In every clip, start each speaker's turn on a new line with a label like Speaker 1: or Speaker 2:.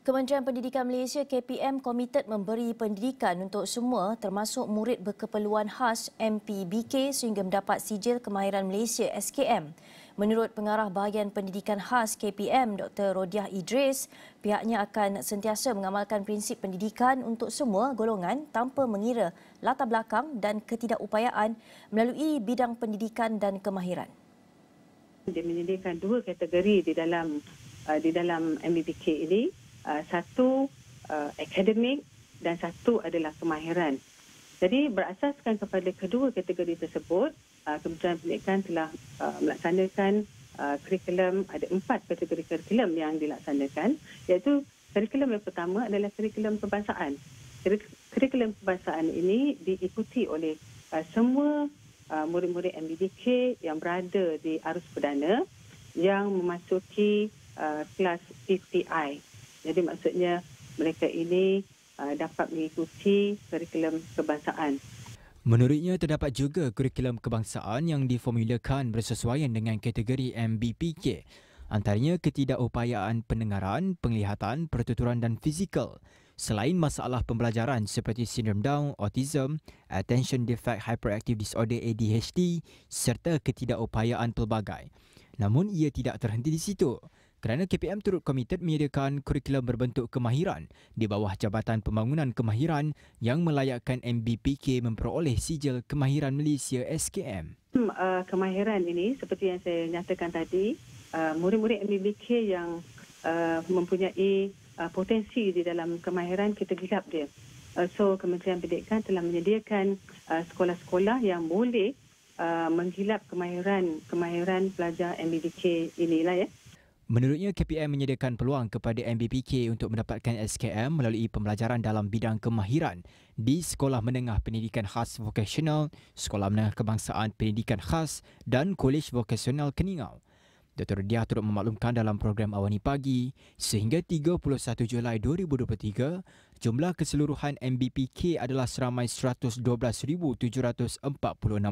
Speaker 1: Kementerian Pendidikan Malaysia KPM komited memberi pendidikan untuk semua termasuk murid berkeperluan khas MPBK sehingga mendapat sijil kemahiran Malaysia SKM. Menurut pengarah bahagian pendidikan khas KPM Dr. Rodiah Idris, pihaknya akan sentiasa mengamalkan prinsip pendidikan untuk semua golongan tanpa mengira latar belakang dan ketidakupayaan melalui bidang pendidikan dan kemahiran.
Speaker 2: Dia menyediakan dua kategori di dalam uh, di dalam MBBK ini uh, satu uh, akademik dan satu adalah kemahiran. Jadi berasaskan kepada kedua kategori tersebut, uh, Kementerian Pendidikan telah uh, melaksanakan uh, kurikulum, ada empat kategori kurikulum yang dilaksanakan, iaitu kurikulum yang pertama adalah kurikulum kebangsaan. Kurikulum kebangsaan ini diikuti oleh uh, semua uh, murid-murid MBDK yang berada di arus perdana yang memasuki uh, kelas PTI jadi maksudnya mereka ini uh, dapat mengikuti kurikulum kebangsaan.
Speaker 3: Menurutnya terdapat juga kurikulum kebangsaan yang diformulakan bersesuaian dengan kategori MBPK. Antaranya ketidakupayaan pendengaran, penglihatan, pertuturan dan fizikal. Selain masalah pembelajaran seperti sindrom Down, autism, attention defect hyperactive disorder ADHD serta ketidakupayaan pelbagai. Namun ia tidak terhenti di situ kerana KPM turut komited menyediakan kurikulum berbentuk kemahiran di bawah Jabatan Pembangunan Kemahiran yang melayakkan MBPK memperoleh sijil kemahiran Malaysia SKM.
Speaker 2: Hmm, uh, kemahiran ini seperti yang saya nyatakan tadi, uh, murid-murid MBPK yang uh, mempunyai potensi di dalam kemahiran kita gilap dia. So Kementerian Pendidikan telah menyediakan sekolah-sekolah yang boleh uh, menggilap kemahiran kemahiran pelajar MBPK inilah ya.
Speaker 3: Menurutnya, KPM menyediakan peluang kepada MBPK untuk mendapatkan SKM melalui pembelajaran dalam bidang kemahiran di Sekolah Menengah Pendidikan Khas Vokasional, Sekolah Menengah Kebangsaan Pendidikan Khas dan Kolej Vokasional Keningau. Dr. Diah turut memaklumkan dalam program Awani Pagi, sehingga 31 Julai 2023, jumlah keseluruhan MBPK adalah seramai 112,746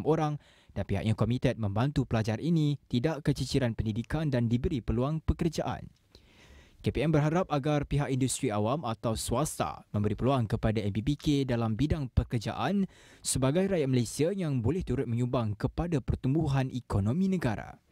Speaker 3: orang dan pihaknya komited membantu pelajar ini tidak keciciran pendidikan dan diberi peluang pekerjaan. KPM berharap agar pihak industri awam atau swasta memberi peluang kepada MBPK dalam bidang pekerjaan sebagai rakyat Malaysia yang boleh turut menyumbang kepada pertumbuhan ekonomi negara.